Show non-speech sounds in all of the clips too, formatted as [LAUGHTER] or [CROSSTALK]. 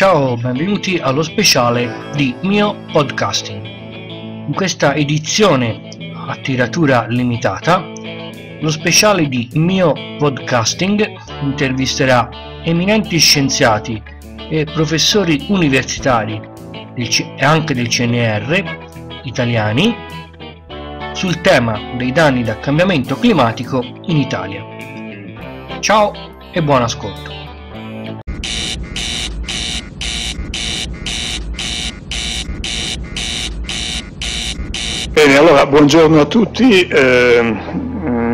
Ciao, benvenuti allo speciale di Mio Podcasting. In questa edizione a tiratura limitata, lo speciale di Mio Podcasting intervisterà eminenti scienziati e professori universitari e anche del CNR italiani sul tema dei danni da cambiamento climatico in Italia. Ciao e buon ascolto. Bene, allora buongiorno a tutti, eh,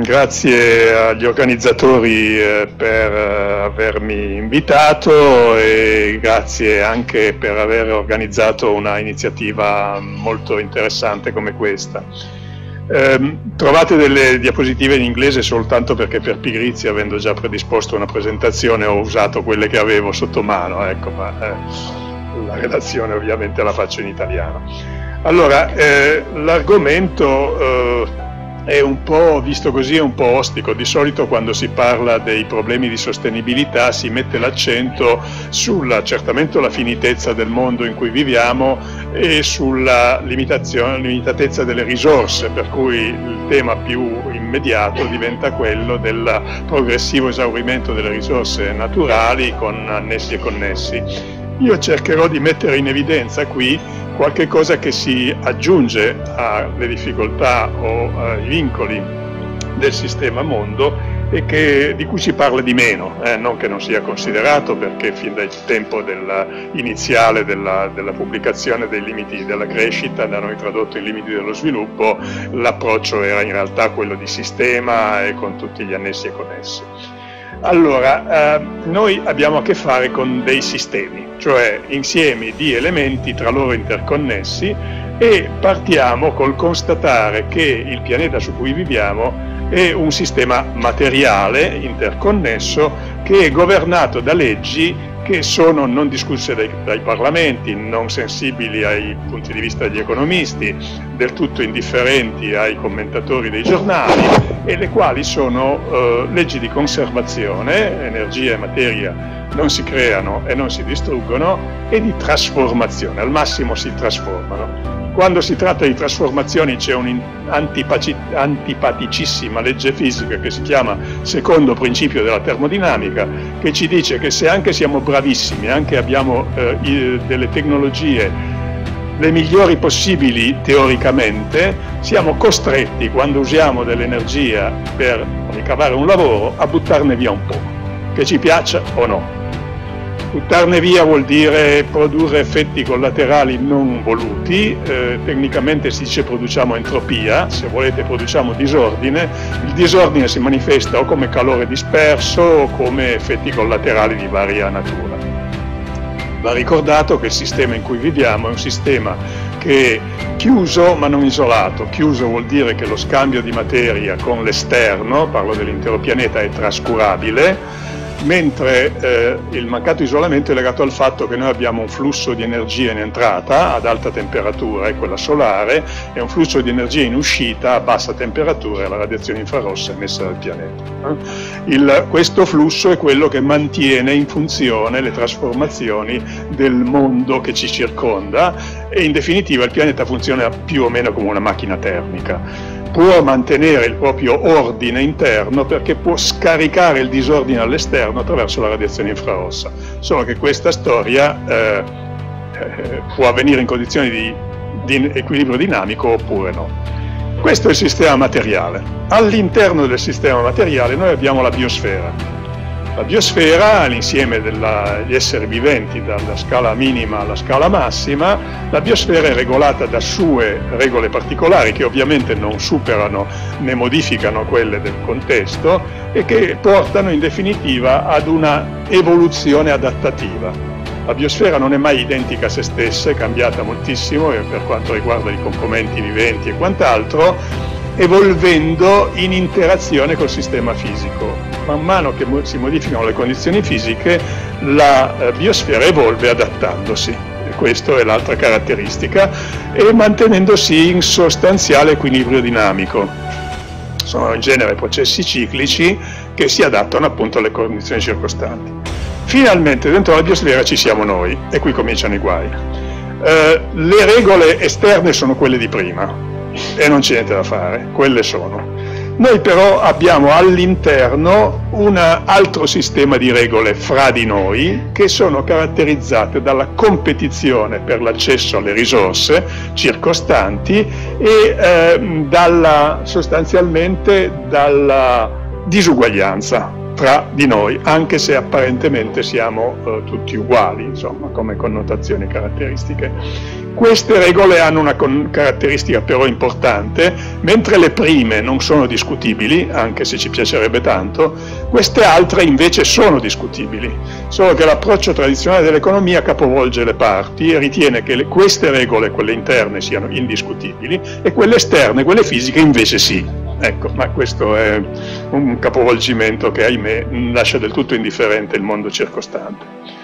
grazie agli organizzatori eh, per eh, avermi invitato e grazie anche per aver organizzato una iniziativa molto interessante come questa. Eh, trovate delle diapositive in inglese soltanto perché per pigrizia, avendo già predisposto una presentazione, ho usato quelle che avevo sotto mano, ecco, ma eh, la redazione ovviamente la faccio in italiano. Allora, eh, l'argomento eh, è un po', visto così, è un po' ostico. Di solito quando si parla dei problemi di sostenibilità si mette l'accento sulla, certamente la finitezza del mondo in cui viviamo e sulla limitatezza delle risorse, per cui il tema più immediato diventa quello del progressivo esaurimento delle risorse naturali con annessi e connessi. Io cercherò di mettere in evidenza qui qualche cosa che si aggiunge alle difficoltà o ai vincoli del sistema mondo e che, di cui si parla di meno, eh, non che non sia considerato perché fin dal tempo della, iniziale della, della, pubblicazione dei limiti della crescita, da noi tradotto in limiti dello sviluppo, l'approccio era in realtà quello di sistema e con tutti gli annessi e connessi. Allora, eh, noi abbiamo a che fare con dei sistemi, cioè insiemi di elementi tra loro interconnessi e partiamo col constatare che il pianeta su cui viviamo è un sistema materiale interconnesso che è governato da leggi che sono non discusse dai, dai, parlamenti, non sensibili ai punti di vista degli economisti, del tutto indifferenti ai commentatori dei giornali e le quali sono eh, leggi di conservazione, energia e materia non si creano e non si distruggono, e di trasformazione, al massimo si trasformano. Quando si tratta di trasformazioni c'è un'antipaticissima legge fisica che si chiama secondo principio della termodinamica, che ci dice che se anche siamo bravissimi, anche abbiamo eh, delle tecnologie le migliori possibili teoricamente, siamo costretti, quando usiamo dell'energia per ricavare un lavoro, a buttarne via un po', che ci piaccia o no. Buttarne via vuol dire produrre effetti collaterali non voluti, eh, tecnicamente si dice produciamo entropia, se volete produciamo disordine, il disordine si manifesta o come calore disperso o come effetti collaterali di varia natura. Va ricordato che il sistema in cui viviamo è un sistema che è chiuso ma non isolato. Chiuso vuol dire che lo scambio di materia con l'esterno, parlo dell'intero pianeta, è trascurabile mentre eh, il mancato isolamento è legato al fatto che noi abbiamo un flusso di energia in entrata ad alta temperatura, è quella solare, e un flusso di energia in uscita a bassa temperatura, la radiazione infrarossa emessa dal pianeta. Eh. Il, questo flusso è quello che mantiene in funzione le trasformazioni del mondo che ci circonda e in definitiva il pianeta funziona più o meno come una macchina termica può mantenere il proprio ordine interno perché può scaricare il disordine all'esterno attraverso la radiazione infrarossa. Solo che questa storia eh, eh, può avvenire in condizioni di, di equilibrio dinamico oppure no. Questo è il sistema materiale. All'interno del sistema materiale noi abbiamo la biosfera, la biosfera, l'insieme degli esseri viventi dalla scala minima alla scala massima, la biosfera è regolata da sue regole particolari che ovviamente non superano né modificano quelle del contesto e che portano in definitiva ad una evoluzione adattativa. La biosfera non è mai identica a se stessa, è cambiata moltissimo per quanto riguarda i componenti viventi e quant'altro, evolvendo in interazione col sistema fisico man mano che si modificano le condizioni fisiche, la eh, biosfera evolve adattandosi. Questa è l'altra caratteristica, e mantenendosi in sostanziale equilibrio dinamico. Sono in genere processi ciclici che si adattano appunto alle condizioni circostanti. Finalmente dentro la biosfera ci siamo noi e qui cominciano i guai. Eh, le regole esterne sono quelle di prima e non c'è niente da fare, quelle sono. Noi però abbiamo all'interno un altro sistema di regole fra di noi che sono caratterizzate dalla competizione per l'accesso alle risorse circostanti e eh, dalla, sostanzialmente dalla disuguaglianza tra di noi, anche se apparentemente siamo eh, tutti uguali, insomma, come connotazioni caratteristiche. Queste regole hanno una caratteristica però importante, mentre le prime non sono discutibili, anche se ci piacerebbe tanto, queste altre invece sono discutibili, solo che l'approccio tradizionale dell'economia capovolge le parti e ritiene che le, queste regole, quelle interne, siano indiscutibili e quelle esterne, quelle fisiche, invece sì. Ecco, ma questo è un capovolgimento che ahimè lascia del tutto indifferente il mondo circostante.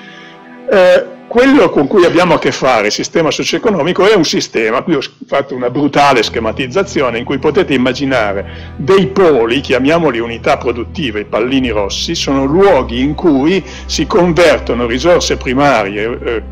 Eh, quello con cui abbiamo a che fare, il sistema socio-economico, è un sistema, qui ho fatto una brutale schematizzazione in cui potete immaginare dei poli, chiamiamoli unità produttive, i pallini rossi, sono luoghi in cui si convertono risorse primarie, eh,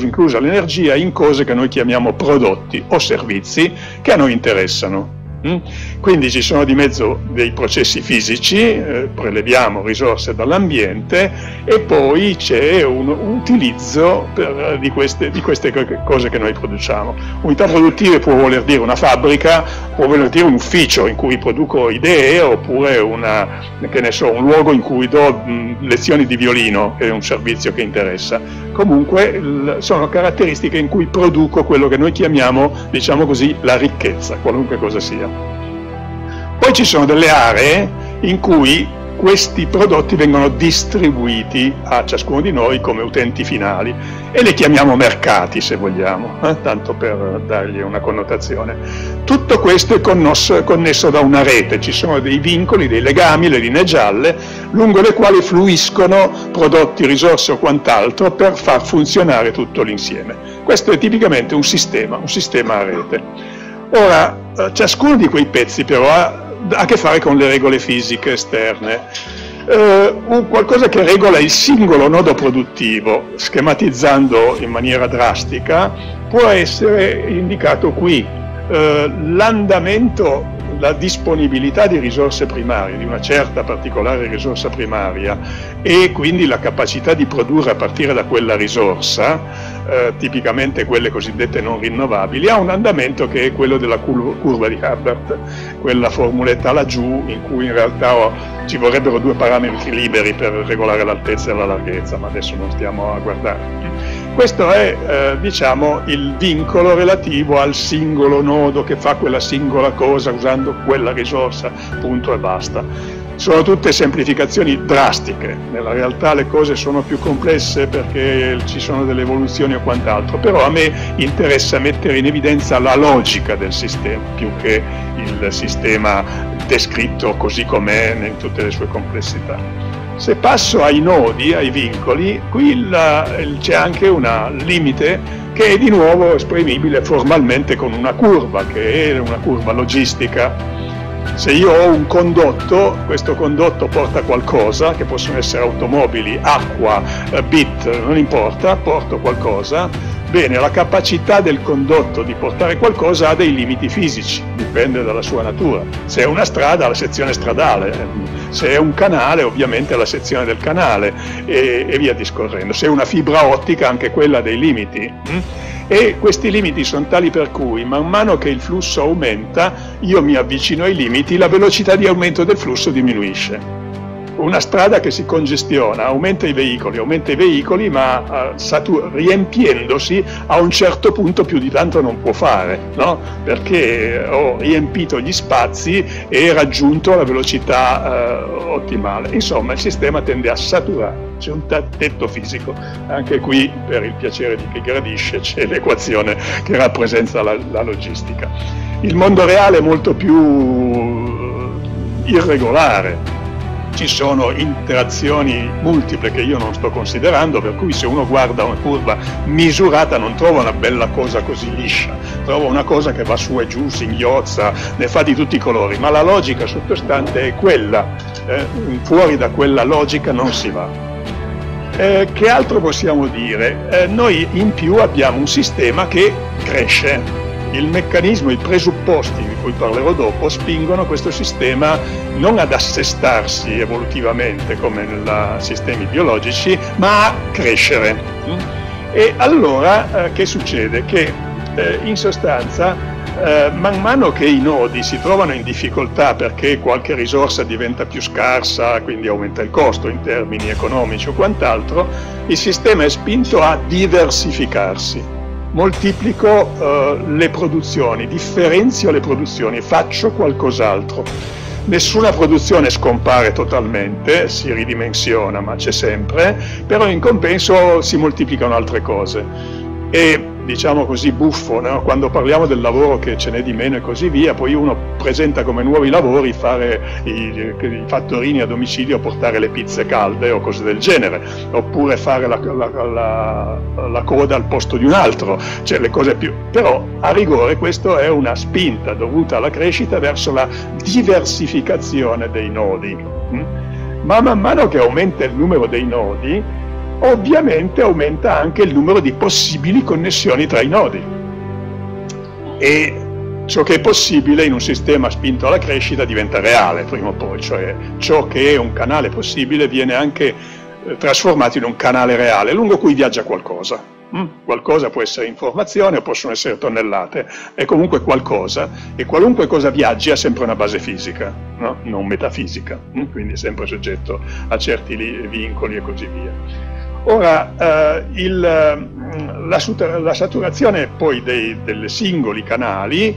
inclusa l'energia, in cose che noi chiamiamo prodotti o servizi che a noi interessano. Mm? Quindi ci sono di mezzo dei processi fisici, eh, preleviamo risorse dall'ambiente e poi c'è un utilizzo per, di, queste, di, queste, cose che noi produciamo. Unità produttive può voler dire una fabbrica, può voler dire un ufficio in cui produco idee oppure una, so, un luogo in cui do mh, mm, lezioni di violino, che è un servizio che interessa. Comunque l- sono caratteristiche in cui produco quello che noi chiamiamo, diciamo così, la ricchezza, qualunque cosa sia. Poi ci sono delle aree in cui questi prodotti vengono distribuiti a ciascuno di noi come utenti finali e le chiamiamo mercati se vogliamo, eh? tanto per dargli una connotazione. Tutto questo è connosso, connesso da una rete, ci sono dei vincoli, dei legami, le linee gialle, lungo le quali fluiscono prodotti, risorse o quant'altro per far funzionare tutto l'insieme. Questo è tipicamente un sistema, un sistema a rete. Ora, eh, ciascuno di quei pezzi però ha a che fare con le regole fisiche esterne. Uh, qualcosa che regola il singolo nodo produttivo, schematizzando in maniera drastica, può essere indicato qui. Uh, l'andamento, la disponibilità di risorse primarie, di una certa particolare risorsa primaria e quindi la capacità di produrre a partire da quella risorsa, eh, tipicamente quelle cosiddette non rinnovabili, ha un andamento che è quello della curva di Hubbard, quella formuletta laggiù in cui in realtà ci vorrebbero due parametri liberi per regolare l'altezza e la larghezza, ma adesso non stiamo a guardarli. Questo è eh, diciamo, il vincolo relativo al singolo nodo che fa quella singola cosa usando quella risorsa, punto e basta. Sono tutte semplificazioni drastiche, nella realtà le cose sono più complesse perché ci sono delle evoluzioni o quant'altro, però a me interessa mettere in evidenza la logica del sistema più che il sistema descritto così com'è in tutte le sue complessità. Se passo ai nodi, ai vincoli, qui c'è anche un limite che è di nuovo esprimibile formalmente con una curva, che è una curva logistica se io ho un condotto, questo condotto porta qualcosa, che possono essere automobili, acqua, eh, bit, non importa, porto qualcosa, bene, la capacità del condotto di portare qualcosa ha dei limiti fisici, dipende dalla sua natura. Se è una strada, la sezione stradale, se è un canale, ovviamente la sezione del canale e, e via discorrendo. Se è una fibra ottica, anche quella ha dei limiti. Hm? e questi limiti sono tali per cui man mano che il flusso aumenta, io mi avvicino ai limiti, la velocità di aumento del flusso diminuisce. Una strada che si congestiona, aumenta i veicoli, aumenta i veicoli, ma uh, riempiendosi a un certo punto più di tanto non può fare, no? perché ho riempito gli spazi e raggiunto la velocità uh, ottimale. Insomma, il sistema tende a saturare c'è un tetto fisico. Anche qui, per il piacere di chi gradisce, c'è l'equazione che rappresenta la, la logistica. Il mondo reale è molto più irregolare, ci sono interazioni multiple che io non sto considerando, per cui se uno guarda una curva misurata non trova una bella cosa così liscia, trova una cosa che va su e giù, singhiozza, ne fa di tutti i colori, ma la logica sottostante è quella, eh, fuori da quella logica non si va. Eh, che altro possiamo dire? Eh, noi in più abbiamo un sistema che cresce. Il meccanismo, i presupposti di cui parlerò dopo spingono questo sistema non ad assestarsi evolutivamente come nei sistemi biologici, ma a crescere. E allora eh, che succede? Che eh, in sostanza eh, man mano che i nodi si trovano in difficoltà perché qualche risorsa diventa più scarsa, quindi aumenta il costo in termini economici o quant'altro, il sistema è spinto a diversificarsi. Moltiplico eh, le produzioni, differenzio le produzioni, faccio qualcos'altro. Nessuna produzione scompare totalmente, si ridimensiona, ma c'è sempre, però in compenso si moltiplicano altre cose. E diciamo così, buffo, no? quando parliamo del lavoro che ce n'è di meno e così via, poi uno presenta come nuovi lavori fare i, i fattorini a domicilio, portare le pizze calde o cose del genere, oppure fare la, la, la, la coda al posto di un altro, cioè le cose più... Però a rigore questo è una spinta dovuta alla crescita verso la diversificazione dei nodi. Hm? Ma man mano che aumenta il numero dei nodi, ovviamente aumenta anche il numero di possibili connessioni tra i nodi. E ciò che è possibile in un sistema spinto alla crescita diventa reale prima o poi, cioè ciò che è un canale possibile viene anche eh, trasformato in un canale reale lungo cui viaggia qualcosa. Mm? Qualcosa può essere informazione o possono essere tonnellate, è comunque qualcosa e qualunque cosa viaggi ha sempre una base fisica, no? non metafisica, mm? quindi è sempre soggetto a certi vincoli e così via. Ora, eh, il, mm, la, la, saturazione poi dei, dei singoli canali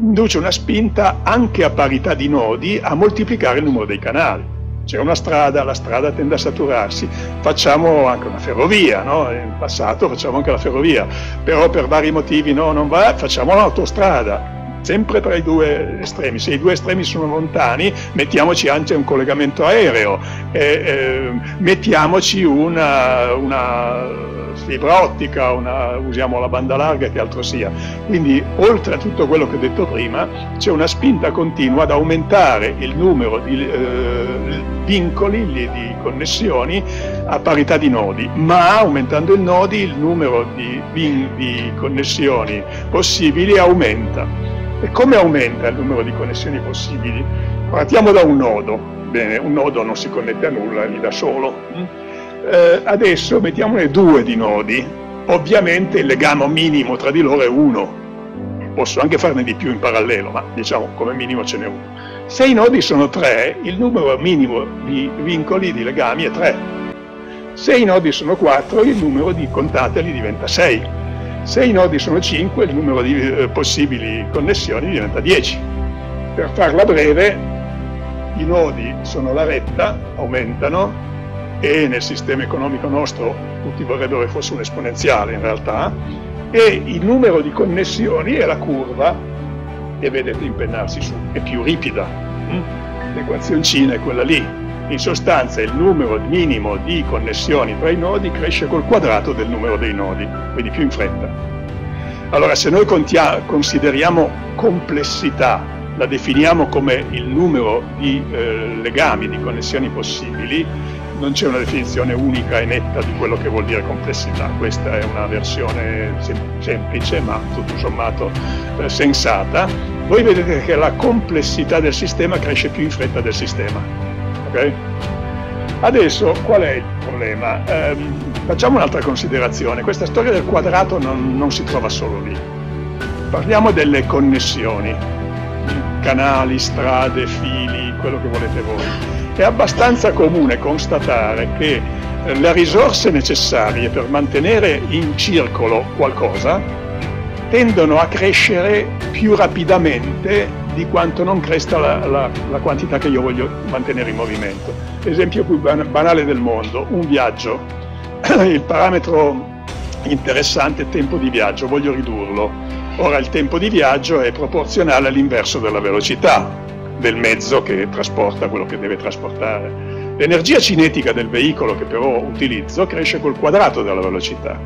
induce una spinta anche a parità di nodi a moltiplicare il numero dei canali. C'è una strada, la strada tende a saturarsi, facciamo anche una ferrovia, no? in passato facciamo anche la ferrovia, però per vari motivi no, non va, facciamo un'autostrada, sempre tra i due estremi. Se i due estremi sono lontani, mettiamoci anche un collegamento aereo, eh, eh, mettiamoci una, una fibra ottica, una, usiamo la banda larga che altro sia. Quindi oltre a tutto quello che ho detto prima c'è una spinta continua ad aumentare il numero di eh, vincoli, di connessioni a parità di nodi, ma aumentando i nodi il numero di, di connessioni possibili aumenta. E come aumenta il numero di connessioni possibili? Partiamo da un nodo. Bene, un nodo non si connette a nulla, lì da solo. Eh, adesso mettiamone due di nodi. Ovviamente il legame minimo tra di loro è uno. Posso anche farne di più in parallelo, ma diciamo come minimo ce n'è uno. Se i nodi sono tre, il numero minimo di vincoli, di legami è tre. Se i nodi sono quattro, il numero di contateli diventa sei se i nodi sono 5, il numero di eh, possibili connessioni diventa 10. Per farla breve, i nodi sono la retta, aumentano e nel sistema economico nostro tutti vorrebbero che fosse un esponenziale in realtà, e il numero di connessioni è la curva e vedete impennarsi su, è più ripida. L'equazioncina è quella lì, in sostanza il numero minimo di connessioni tra i nodi cresce col quadrato del numero dei nodi, quindi più in fretta. Allora se noi consideriamo complessità, la definiamo come il numero di eh, legami, di connessioni possibili, non c'è una definizione unica e netta di quello che vuol dire complessità, questa è una versione sem semplice ma tutto sommato eh, sensata. Voi vedete che la complessità del sistema cresce più in fretta del sistema Okay? Adesso qual è il problema? Eh, facciamo un'altra considerazione. Questa storia del quadrato non, non si trova solo lì. Parliamo delle connessioni, canali, strade, fili, quello che volete voi. È abbastanza comune constatare che eh, le risorse necessarie per mantenere in circolo qualcosa tendono a crescere più rapidamente di quanto non cresca la, la, la, quantità che io voglio mantenere in movimento. Esempio più banale del mondo, un viaggio. [CLEARS THROAT] Il parametro interessante è tempo di viaggio, voglio ridurlo. Ora il tempo di viaggio è proporzionale all'inverso della velocità del mezzo che trasporta quello che deve trasportare. L'energia cinetica del veicolo che però utilizzo cresce col quadrato della velocità.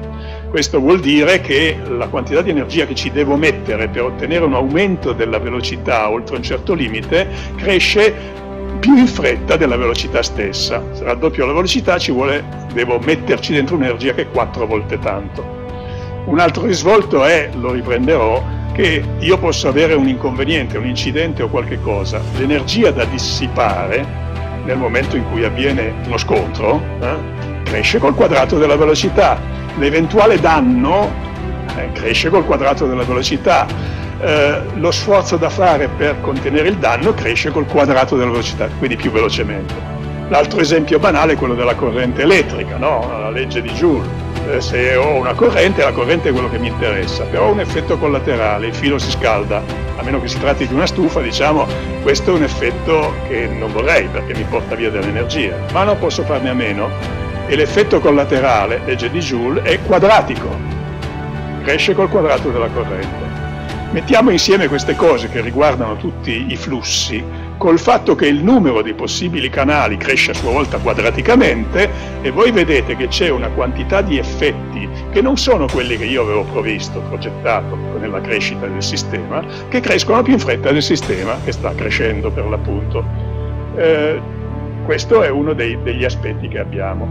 Questo vuol dire che la quantità di energia che ci devo mettere per ottenere un aumento della velocità oltre un certo limite cresce più in fretta della velocità stessa. Se raddoppio la velocità ci vuole, devo metterci dentro un'energia che è quattro volte tanto. Un altro risvolto è, lo riprenderò, che io posso avere un inconveniente, un incidente o qualche cosa. L'energia da dissipare nel momento in cui avviene uno scontro eh, cresce col quadrato della velocità. L'eventuale danno eh, cresce col quadrato della velocità eh, lo sforzo da fare per contenere il danno cresce col quadrato della velocità, quindi più velocemente. L'altro esempio banale è quello della corrente elettrica, no? la legge di Joule. Eh, se ho una corrente, la corrente è quello che mi interessa, però ho un effetto collaterale, il filo si scalda, a meno che si tratti di una stufa, diciamo, questo è un effetto che non vorrei perché mi porta via dell'energia, ma non posso farne a meno e l'effetto collaterale, legge di Joule, è quadratico, cresce col quadrato della corrente. Mettiamo insieme queste cose che riguardano tutti i flussi col fatto che il numero di possibili canali cresce a sua volta quadraticamente e voi vedete che c'è una quantità di effetti che non sono quelli che io avevo previsto, progettato nella crescita del sistema, che crescono più in fretta del sistema che sta crescendo per l'appunto. Eh, questo è uno dei, degli aspetti che abbiamo.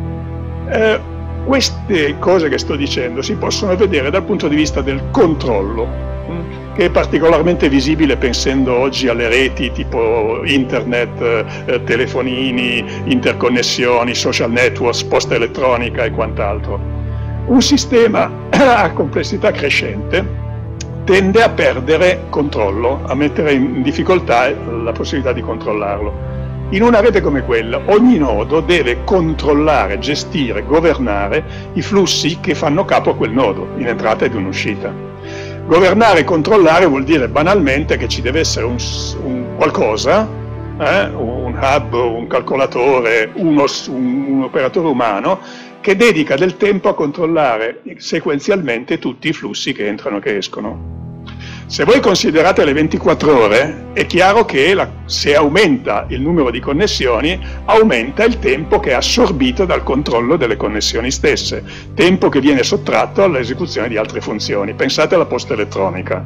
Eh, queste cose che sto dicendo si possono vedere dal punto di vista del controllo che è particolarmente visibile pensando oggi alle reti tipo internet, eh, telefonini, interconnessioni, social networks, posta elettronica e quant'altro. Un sistema [CLEARS THROAT] a complessità crescente tende a perdere controllo, a mettere in difficoltà la possibilità di controllarlo. In una rete come quella, ogni nodo deve controllare, gestire, governare i flussi che fanno capo a quel nodo, in entrata ed in uscita. Governare e controllare vuol dire banalmente che ci deve essere un, un qualcosa, eh, un hub, un calcolatore, uno, un, un operatore umano che dedica del tempo a controllare sequenzialmente tutti i flussi che entrano e che escono. Se voi considerate le 24 ore, è chiaro che la, se aumenta il numero di connessioni, aumenta il tempo che è assorbito dal controllo delle connessioni stesse, tempo che viene sottratto all'esecuzione di altre funzioni. Pensate alla posta elettronica.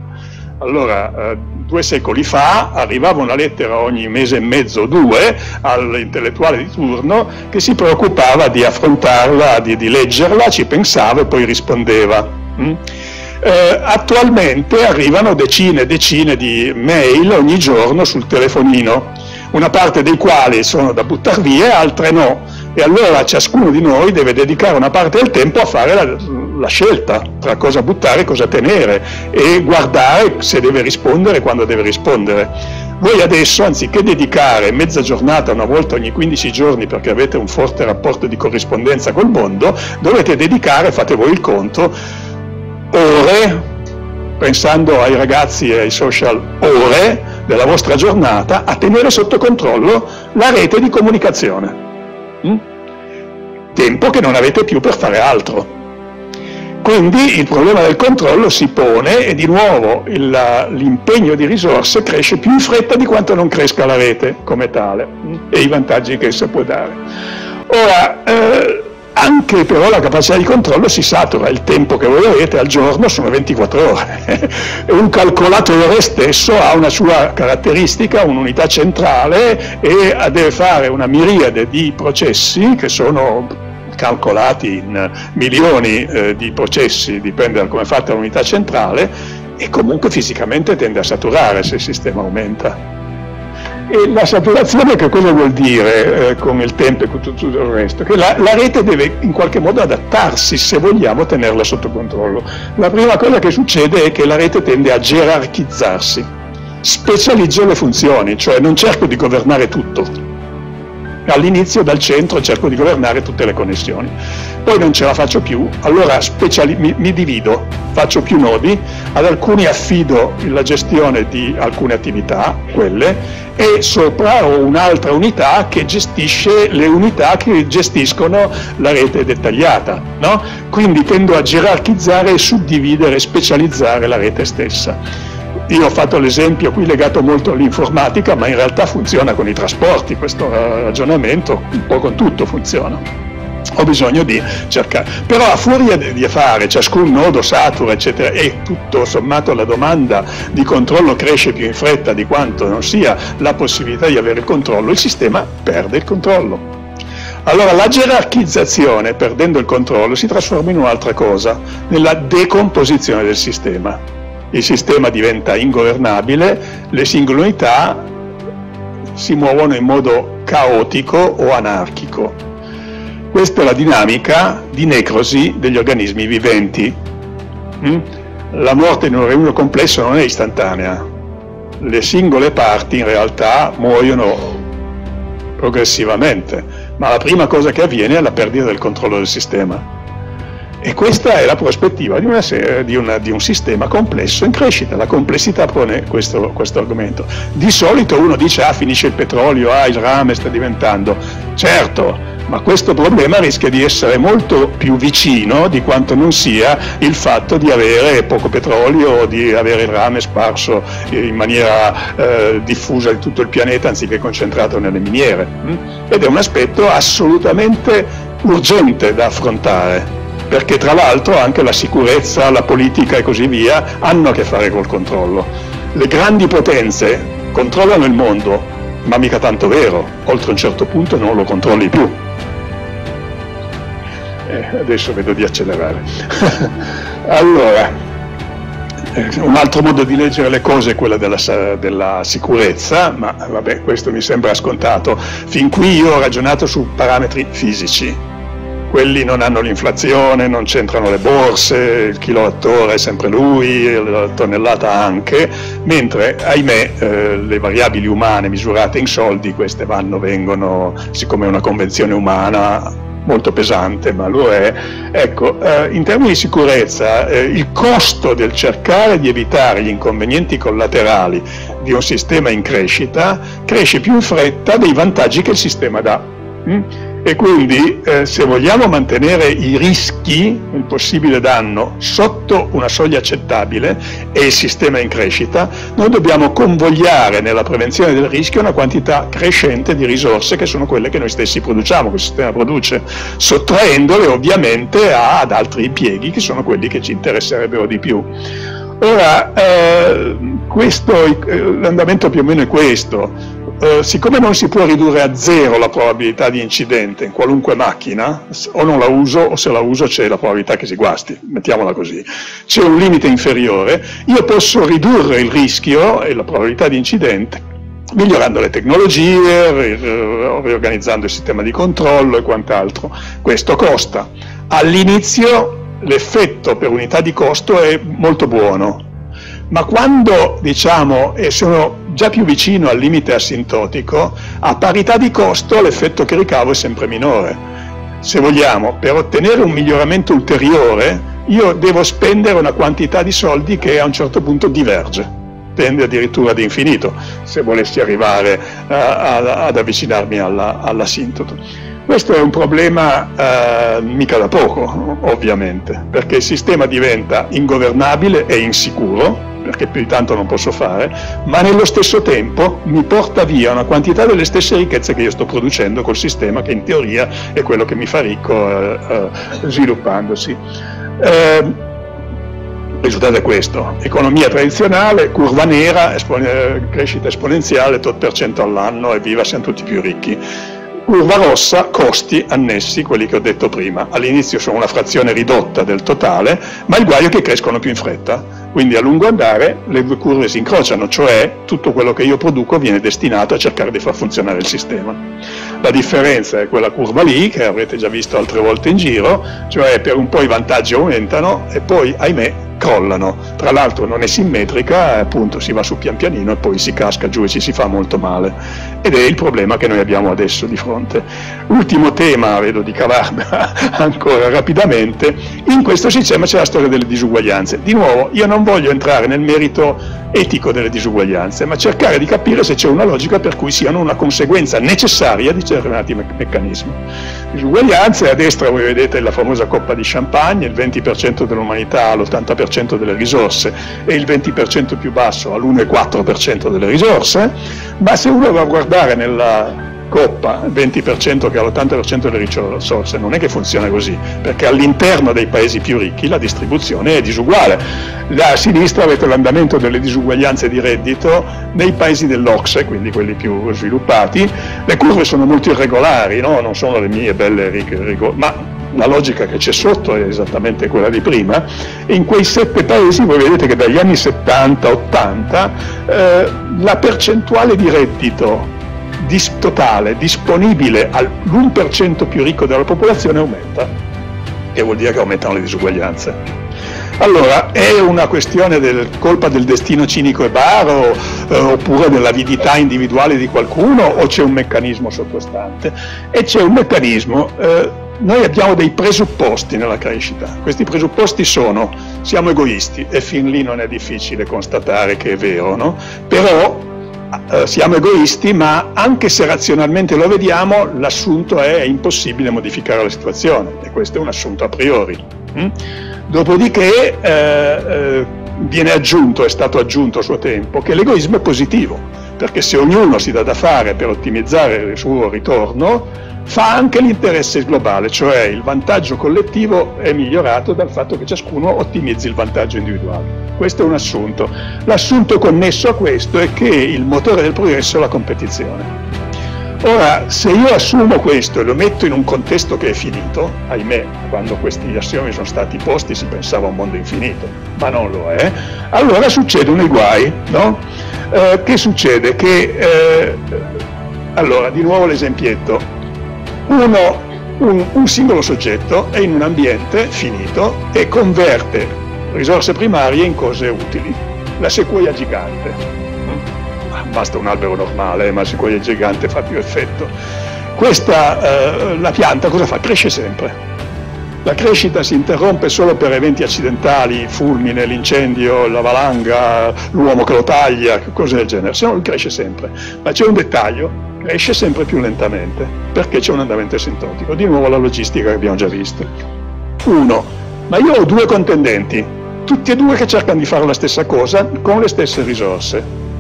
Allora, eh, due secoli fa arrivava una lettera ogni mese e mezzo o due all'intellettuale di turno che si preoccupava di affrontarla, di, di leggerla, ci pensava e poi rispondeva. Mm? Eh, attualmente arrivano decine e decine di mail ogni giorno sul telefonino, una parte dei quali sono da buttare via altre no. E allora ciascuno di noi deve dedicare una parte del tempo a fare la, la scelta tra cosa buttare e cosa tenere e guardare se deve rispondere e quando deve rispondere. Voi adesso, anziché dedicare mezza giornata una volta ogni 15 giorni perché avete un forte rapporto di corrispondenza col mondo, dovete dedicare, fate voi il conto, ore, pensando ai ragazzi e ai social, ore della vostra giornata a tenere sotto controllo la rete di comunicazione. Mm? Tempo che non avete più per fare altro. Quindi il problema del controllo si pone e di nuovo l'impegno di risorse cresce più in fretta di quanto non cresca la rete come tale mm? e i vantaggi che essa può dare. Ora, eh, anche però la capacità di controllo si satura, il tempo che voi avete al giorno sono 24 ore. [LAUGHS] Un calcolatore stesso ha una sua caratteristica, un'unità centrale e deve fare una miriade di processi che sono calcolati in milioni eh, di processi, dipende da come è fatta l'unità centrale, e comunque fisicamente tende a saturare se il sistema aumenta. E la saturazione che cosa vuol dire eh, con il tempo e con tutto il resto? Che la, la, rete deve in qualche modo adattarsi se vogliamo tenerla sotto controllo. La prima cosa che succede è che la rete tende a gerarchizzarsi. Specializzo le funzioni, cioè non cerco di governare tutto, all'inizio dal centro cerco di governare tutte le connessioni. Poi non ce la faccio più, allora speciali- mi, mi, divido, faccio più nodi, ad alcuni affido la gestione di alcune attività, quelle, e sopra ho un'altra unità che gestisce le unità che gestiscono la rete dettagliata. No? Quindi tendo a gerarchizzare, suddividere, specializzare la rete stessa. Io ho fatto l'esempio qui legato molto all'informatica, ma in realtà funziona con i trasporti, questo ragionamento un po' con tutto funziona. Ho bisogno di cercare. Però a furia di fare ciascun nodo satura, eccetera, e tutto sommato la domanda di controllo cresce più in fretta di quanto non sia la possibilità di avere il controllo, il sistema perde il controllo. Allora la gerarchizzazione, perdendo il controllo, si trasforma in un'altra cosa, nella decomposizione del sistema. Il sistema diventa ingovernabile, le singole unità si muovono in modo caotico o anarchico. Questa è la dinamica di necrosi degli organismi viventi. Mm? La morte in un reunione complesso non è istantanea, le singole parti in realtà muoiono progressivamente, ma la prima cosa che avviene è la perdita del controllo del sistema. E questa è la prospettiva di, una, di, una, di un sistema complesso in crescita. La complessità pone questo, questo, argomento. Di solito uno dice, ah, finisce il petrolio, ah, il rame sta diventando. Certo, ma questo problema rischia di essere molto più vicino di quanto non sia il fatto di avere poco petrolio o di avere il rame sparso in maniera eh, diffusa in tutto il pianeta anziché concentrato nelle miniere. Mm? Ed è un aspetto assolutamente urgente da affrontare perché tra l'altro anche la sicurezza, la politica e così via hanno a che fare col controllo. Le grandi potenze controllano il mondo, ma mica tanto vero, oltre un certo punto non lo controlli più. Eh, adesso vedo di accelerare. [LAUGHS] allora, eh, un altro modo di leggere le cose è quello della, della, sicurezza, ma vabbè, questo mi sembra scontato. Fin qui io ho ragionato su parametri fisici, quelli non hanno l'inflazione, non c'entrano le borse, il kilowattora è sempre lui, la tonnellata anche, mentre ahimè eh, le variabili umane misurate in soldi, queste vanno, vengono, siccome è una convenzione umana, molto pesante, ma lo è. Ecco, eh, in termini di sicurezza, eh, il costo del cercare di evitare gli inconvenienti collaterali di un sistema in crescita cresce più in fretta dei vantaggi che il sistema dà. Mm? E quindi eh, se vogliamo mantenere i rischi, il possibile danno, sotto una soglia accettabile e il sistema in crescita, noi dobbiamo convogliare nella prevenzione del rischio una quantità crescente di risorse che sono quelle che noi stessi produciamo, che il sistema produce, sottraendole ovviamente ad altri impieghi che sono quelli che ci interesserebbero di più. Ora, eh, questo, eh, l'andamento più o meno è questo eh, siccome non si può ridurre a zero la probabilità di incidente in qualunque macchina, o non la uso o se la uso c'è la probabilità che si guasti, mettiamola così, c'è un limite inferiore, io posso ridurre il rischio e la probabilità di incidente migliorando le tecnologie, riorganizzando il sistema di controllo e quant'altro. Questo costa. All'inizio l'effetto per unità di costo è molto buono, ma quando diciamo sono già più vicino al limite asintotico, a parità di costo l'effetto che ricavo è sempre minore. Se vogliamo, per ottenere un miglioramento ulteriore, io devo spendere una quantità di soldi che a un certo punto diverge tende addirittura ad infinito se volessi arrivare uh, a, ad avvicinarmi alla, all'asintoto. Questo è un problema uh, mica da poco, ovviamente, perché il sistema diventa ingovernabile e insicuro, perché più di tanto non posso fare, ma nello stesso tempo mi porta via una quantità delle stesse ricchezze che io sto producendo col sistema che in teoria è quello che mi fa ricco eh, eh, sviluppandosi. Eh, il risultato è questo, economia tradizionale, curva nera, espon- eh, crescita esponenziale, tot per cento all'anno e viva, siamo tutti più ricchi. Curva rossa, costi annessi, quelli che ho detto prima. All'inizio sono una frazione ridotta del totale, ma il guaio è che crescono più in fretta quindi a lungo andare le due curve si incrociano, cioè tutto quello che io produco viene destinato a cercare di far funzionare il sistema. La differenza è quella curva lì, che avrete già visto altre volte in giro, cioè per un po' i vantaggi aumentano e poi, ahimè, crollano. Tra l'altro non è simmetrica, appunto si va su pian pianino e poi si casca giù e ci si fa molto male. Ed è il problema che noi abbiamo adesso di fronte. Ultimo tema, vedo di cavarla [LAUGHS] ancora rapidamente, in questo sistema c'è la storia delle disuguaglianze. Di nuovo, io non voglio entrare nel merito etico delle disuguaglianze, ma cercare di capire se c'è una logica per cui siano una conseguenza necessaria di determinati me- meccanismi. Disuguaglianze, a destra voi vedete la famosa coppa di champagne, il 20% dell'umanità ha l'80% delle risorse e il 20% più basso ha l'1,4% delle risorse, ma se uno va a guardare nella coppa, il 20% che ha l'80% delle risorse, non è che funziona così, perché all'interno dei paesi più ricchi la distribuzione è disuguale. Da sinistra avete l'andamento delle disuguaglianze di reddito nei paesi dell'Ocse, quindi quelli più sviluppati, le curve sono molto irregolari, no? non sono le mie belle righe, ma la logica che c'è sotto è esattamente quella di prima, in quei sette paesi voi vedete che dagli anni 70-80 eh, la percentuale di reddito dis- totale disponibile all'1% più ricco della popolazione aumenta, che vuol dire che aumentano le disuguaglianze. Allora, è una questione del colpa del destino cinico e baro eh, oppure dell'avidità individuale di qualcuno o c'è un meccanismo sottostante? E c'è un meccanismo eh, noi abbiamo dei presupposti nella crescita. Questi presupposti sono siamo egoisti e fin lì non è difficile constatare che è vero, no? però eh, siamo egoisti, ma anche se razionalmente lo vediamo, l'assunto è, è impossibile modificare la situazione e questo è un assunto a priori. Hm? Dopodiché eh, eh, viene aggiunto, è stato aggiunto a suo tempo, che l'egoismo è positivo, perché se ognuno si dà da fare per ottimizzare il suo ritorno, fa anche l'interesse globale, cioè il vantaggio collettivo è migliorato dal fatto che ciascuno ottimizzi il vantaggio individuale. Questo è un assunto. L'assunto connesso a questo è che il motore del progresso è la competizione. Ora, se io assumo questo e lo metto in un contesto che è finito, ahimè, quando questi assiomi sono stati posti si pensava a un mondo infinito, ma non lo è, allora succedono i guai, no? Eh, che succede? Che, eh, allora, di nuovo l'esempietto, uno, un, un singolo soggetto è in un ambiente finito e converte risorse primarie in cose utili. La sequoia gigante. Basta un albero normale, ma la sequoia gigante fa più effetto. Questa, eh, la pianta cosa fa? Cresce sempre. La crescita si interrompe solo per eventi accidentali, fulmine, l'incendio, la valanga, l'uomo che lo taglia, cose del genere, se no cresce sempre. Ma c'è un dettaglio, cresce sempre più lentamente, perché c'è un andamento asintotico. Di nuovo la logistica che abbiamo già visto. Uno, ma io ho due contendenti, tutti e due che cercano di fare la stessa cosa con le stesse risorse.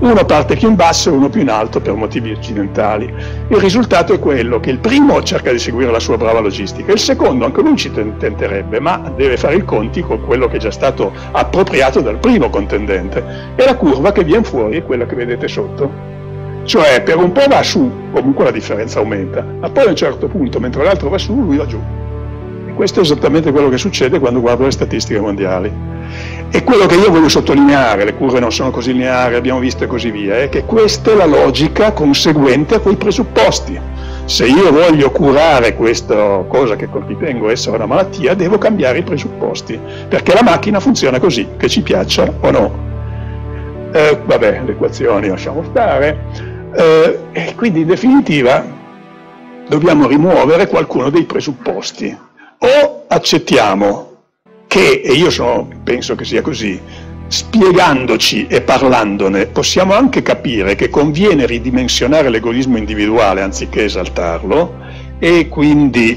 Uno parte più in basso e uno più in alto per motivi occidentali. Il risultato è quello che il primo cerca di seguire la sua brava logistica, il secondo anche lui ci tenterebbe, ma deve fare i conti con quello che è già stato appropriato dal primo contendente. E la curva che viene fuori è quella che vedete sotto. Cioè per un po' va su, comunque la differenza aumenta, ma poi a un certo punto, mentre l'altro va su, lui va giù. E questo è esattamente quello che succede quando guardo le statistiche mondiali. E quello che io voglio sottolineare, le curve non sono così lineari, abbiamo visto e così via, è che questa è la logica conseguente a quei presupposti. Se io voglio curare questa cosa che ritengo essere una malattia, devo cambiare i presupposti, perché la macchina funziona così, che ci piaccia o no. Eh, vabbè, le equazioni lasciamo stare. Eh, e quindi in definitiva dobbiamo rimuovere qualcuno dei presupposti. O accettiamo che, e io sono, penso che sia così, spiegandoci e parlandone possiamo anche capire che conviene ridimensionare l'egoismo individuale anziché esaltarlo e quindi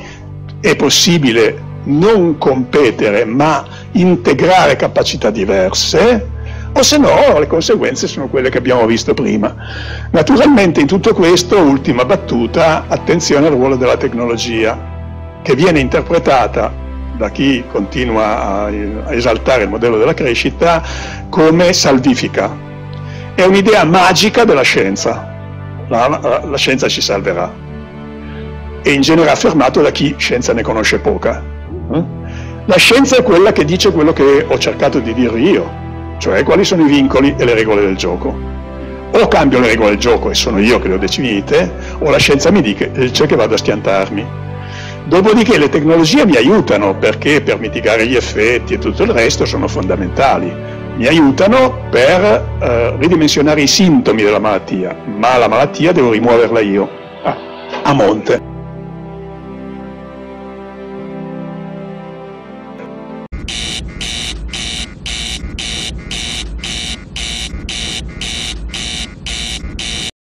è possibile non competere ma integrare capacità diverse o se no le conseguenze sono quelle che abbiamo visto prima. Naturalmente in tutto questo, ultima battuta, attenzione al ruolo della tecnologia, che viene interpretata da chi continua a, esaltare il modello della crescita come salvifica. È un'idea magica della scienza, la, la scienza ci salverà. E in genere affermato da chi scienza ne conosce poca. Eh? La scienza è quella che dice quello che ho cercato di dire io, cioè quali sono i vincoli e le regole del gioco. O cambio le regole del gioco e sono io che le ho definite, o la scienza mi dice che vado a schiantarmi. Dopodiché le tecnologie mi aiutano perché per mitigare gli effetti e tutto il resto sono fondamentali. Mi aiutano per eh, ridimensionare i sintomi della malattia, ma la malattia devo rimuoverla io, ah, a monte.